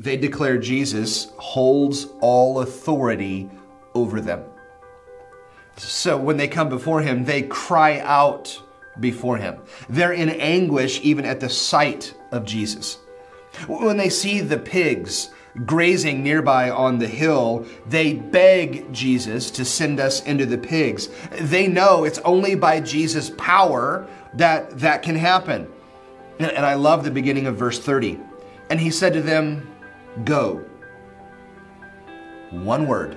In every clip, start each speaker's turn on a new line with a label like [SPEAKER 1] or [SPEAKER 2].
[SPEAKER 1] they declare Jesus holds all authority over them. So when they come before him, they cry out before him. They're in anguish even at the sight of Jesus. When they see the pigs grazing nearby on the hill, they beg Jesus to send us into the pigs. They know it's only by Jesus' power that that can happen. And I love the beginning of verse 30. And he said to them, Go. One word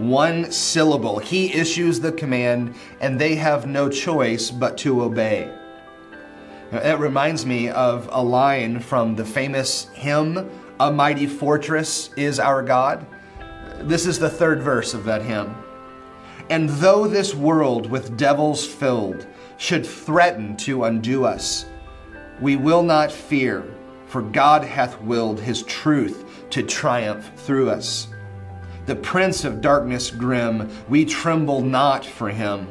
[SPEAKER 1] one syllable. He issues the command, and they have no choice but to obey. It reminds me of a line from the famous hymn, A Mighty Fortress is Our God. This is the third verse of that hymn. And though this world with devils filled should threaten to undo us, we will not fear, for God hath willed his truth to triumph through us the prince of darkness grim, we tremble not for him.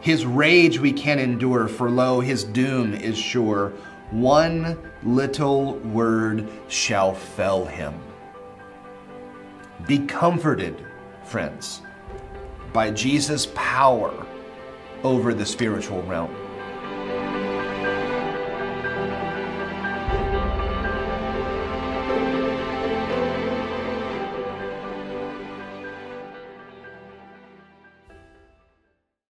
[SPEAKER 1] His rage we can endure, for lo, his doom is sure. One little word shall fell him. Be comforted, friends, by Jesus' power over the spiritual realm.